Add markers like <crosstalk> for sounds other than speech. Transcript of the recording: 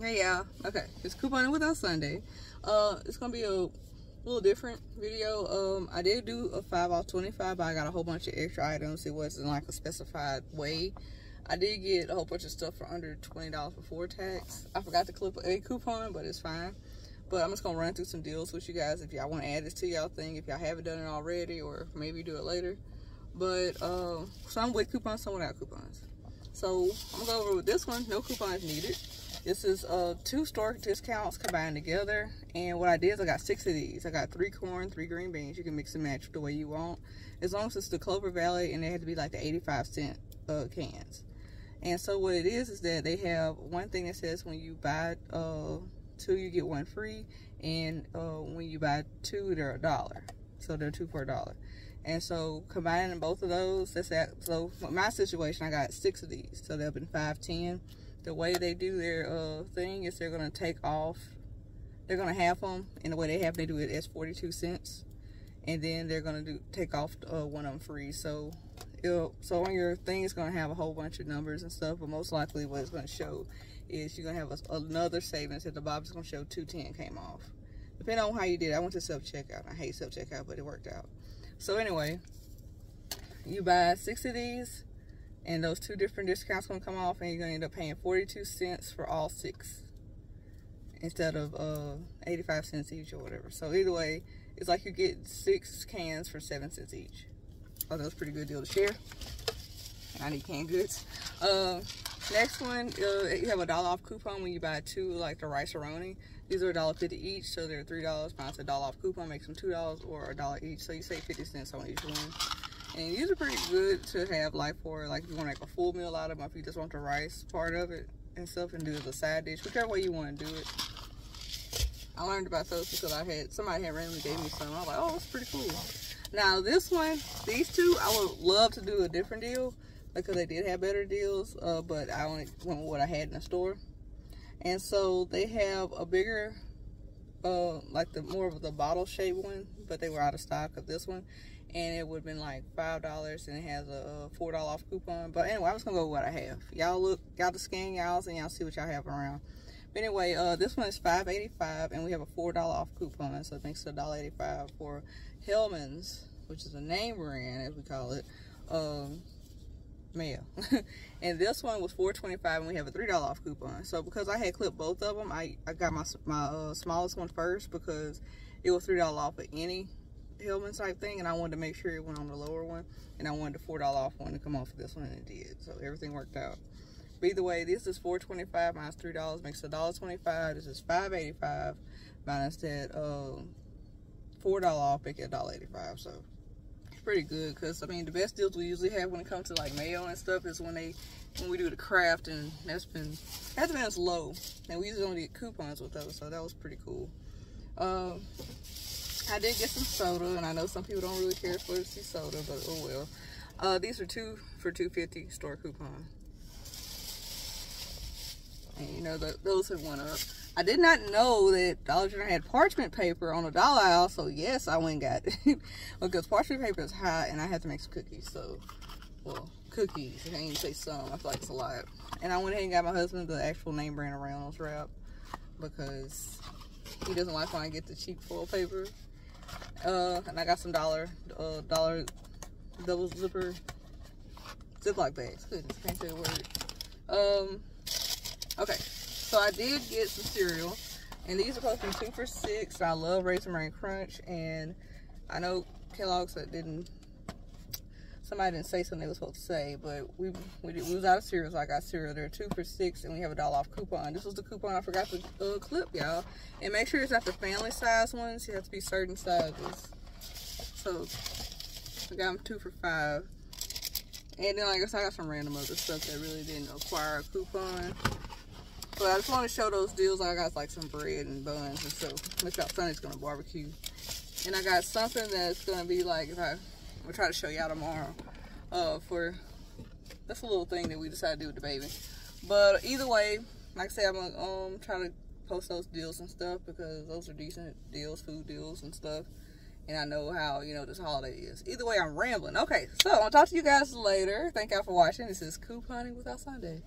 Hey y'all. Okay, it's couponing with Alsande. Uh, it's gonna be a little different video. Um, I did do a five off twenty five, but I got a whole bunch of extra items. It wasn't like a specified way. I did get a whole bunch of stuff for under twenty dollars before tax. I forgot to clip a coupon, but it's fine. But I'm just gonna run through some deals with you guys if y'all want to add this to y'all thing. If y'all haven't done it already, or maybe do it later. But uh, some with coupons, some without coupons. So I'm gonna go over with this one. No coupons needed. This is uh, two store discounts combined together. And what I did is I got six of these. I got three corn, three green beans. You can mix and match the way you want. As long as it's the Clover Valley and they have to be like the 85 cent uh, cans. And so what it is is that they have one thing that says when you buy uh, two, you get one free. And uh, when you buy two, they're a dollar. So they're two for a dollar. And so combining both of those, that's that. So my situation, I got six of these. So they'll be 510 the way they do their uh, thing is they're going to take off, they're going to have them, and the way they have they do it is 42 cents. And then they're going to do take off uh, one of them free. So so on your thing, it's going to have a whole bunch of numbers and stuff, but most likely what it's going to show is you're going to have a, another savings at the bottom. It's going to show 210 came off. Depending on how you did I went to self-checkout. I hate self-checkout, but it worked out. So anyway, you buy six of these and those two different discounts gonna come off and you're gonna end up paying 42 cents for all six instead of uh 85 cents each or whatever. So either way it's like you get six cans for seven cents each. Oh that was pretty good deal to share. I need canned goods. Uh, next one uh, you have a dollar off coupon when you buy two like the Rice-A-Roni these are a dollar fifty each so they're three dollars minus a dollar off coupon makes them two dollars or a dollar each. So you save 50 cents on each one and these are pretty good to have like for like if you want to make a full meal out of them, if you just want the rice part of it and stuff and do it as a side dish, whichever way you want to do it. I learned about those because I had somebody had randomly gave me some. I was like, oh, that's pretty cool. Now this one, these two, I would love to do a different deal because they did have better deals, uh, but I only went with what I had in the store. And so they have a bigger, uh, like the more of the bottle shape one, but they were out of stock of this one. And it would have been like five dollars and it has a four dollar off coupon. But anyway i'm just gonna go with what i have. Y'all look y'all to scan y'all's and y'all see what y'all have around. But anyway uh this one is 5.85 and we have a four dollar off coupon. So it makes it a dollar 85 for hellmann's which is a name brand as we call it. Um mayo <laughs> and this one was 4.25 and we have a three dollar off coupon so because i had clipped both of them i i got my my uh, smallest one first because it was three dollar off of any Hellmann's type thing, and I wanted to make sure it went on the lower one, and I wanted the four dollar off one to come off of this one, and it did. So everything worked out. But either way, this is four twenty five minus three dollars makes a dollar twenty five. This is five eighty five minus that uh, four dollar off make it a dollar eighty five. So pretty good because I mean the best deals we usually have when it comes to like mayo and stuff is when they when we do the Kraft and that's been that's been as low and we usually only get coupons with those so that was pretty cool. Uh, I did get some soda, and I know some people don't really care for see soda, but oh well. Uh, these are two for 250 store coupon. And you know, the, those have went up. I did not know that Dollar General had parchment paper on a dollar aisle, so yes, I went and got it. <laughs> because parchment paper is hot, and I had to make some cookies, so, well, cookies. I can't even say some. I feel like it's a lot. And I went ahead and got my husband the actual name brand Reynolds wrap because he doesn't like when I get the cheap foil paper. Uh, and I got some dollar, uh, dollar double zipper Ziploc bags. Goodness, can't say a word. Um, okay, so I did get some cereal, and these are be two for six. I love Raisin Bran Crunch, and I know Kellogg's that didn't somebody didn't say something they was supposed to say, but we we, did, we was out of cereal, so I got cereal. They're two for six, and we have a dollar off coupon. This was the coupon I forgot to uh, clip, y'all. And make sure it's not the family size ones. You have to be certain sizes. So I got them two for five. And then, like I said, I got some random other stuff that really didn't acquire a coupon. But I just want to show those deals. I got like some bread and buns and stuff. Look out Sonny's gonna barbecue. And I got something that's gonna be like if I We'll try to show y'all tomorrow. Uh, for that's a little thing that we decided to do with the baby. But either way, like I said, I'm gonna um try to post those deals and stuff because those are decent deals, food deals and stuff. And I know how, you know, this holiday is. Either way, I'm rambling. Okay, so I'll talk to you guys later. Thank y'all for watching. This is Couponing With Alsande.